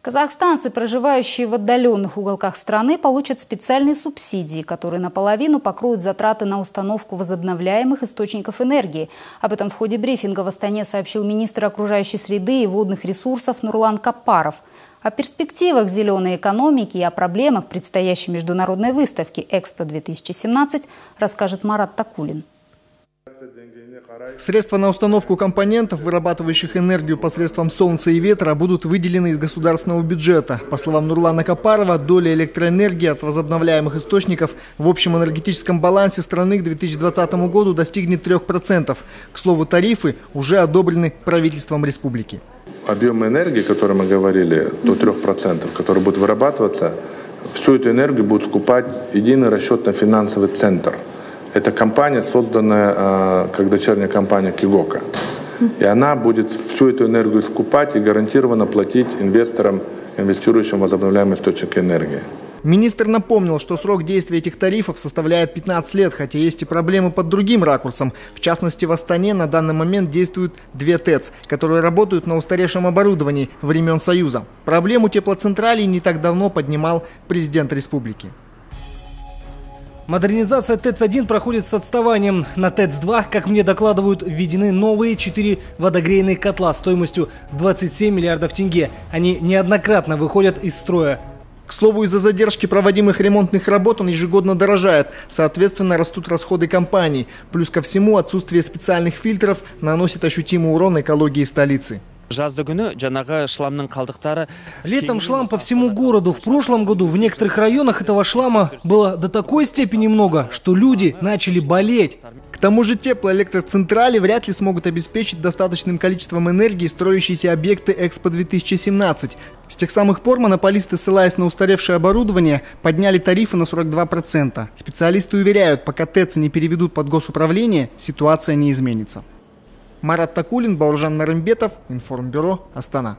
Казахстанцы, проживающие в отдаленных уголках страны, получат специальные субсидии, которые наполовину покроют затраты на установку возобновляемых источников энергии. Об этом в ходе брифинга в Астане сообщил министр окружающей среды и водных ресурсов Нурлан Капаров. О перспективах зеленой экономики и о проблемах предстоящей международной выставки «Экспо-2017» расскажет Марат Такулин. Средства на установку компонентов, вырабатывающих энергию посредством солнца и ветра, будут выделены из государственного бюджета. По словам Нурлана Капарова, доля электроэнергии от возобновляемых источников в общем энергетическом балансе страны к 2020 году достигнет 3%. К слову, тарифы уже одобрены правительством республики. Объем энергии, о котором мы говорили, до 3%, который будет вырабатываться, всю эту энергию будет скупать единый расчетно-финансовый центр – это компания, созданная э, как дочерняя компания Кигока. И она будет всю эту энергию скупать и гарантированно платить инвесторам, инвестирующим в возобновляемые источники энергии. Министр напомнил, что срок действия этих тарифов составляет 15 лет, хотя есть и проблемы под другим ракурсом. В частности, в Астане на данный момент действуют две ТЭЦ, которые работают на устаревшем оборудовании времен Союза. Проблему теплоцентралей не так давно поднимал президент республики. Модернизация ТЭЦ-1 проходит с отставанием. На ТЭЦ-2, как мне докладывают, введены новые четыре водогрейные котла стоимостью 27 миллиардов тенге. Они неоднократно выходят из строя. К слову, из-за задержки проводимых ремонтных работ он ежегодно дорожает. Соответственно, растут расходы компаний. Плюс ко всему, отсутствие специальных фильтров наносит ощутимый урон экологии столицы. Летом шлам по всему городу. В прошлом году в некоторых районах этого шлама было до такой степени много, что люди начали болеть. К тому же теплоэлектроцентрали вряд ли смогут обеспечить достаточным количеством энергии строящиеся объекты Экспо-2017. С тех самых пор монополисты, ссылаясь на устаревшее оборудование, подняли тарифы на 42%. Специалисты уверяют, пока ТЭЦ не переведут под госуправление, ситуация не изменится. Марат Такулин, Бауржан Нарымбетов, Информбюро, Астана.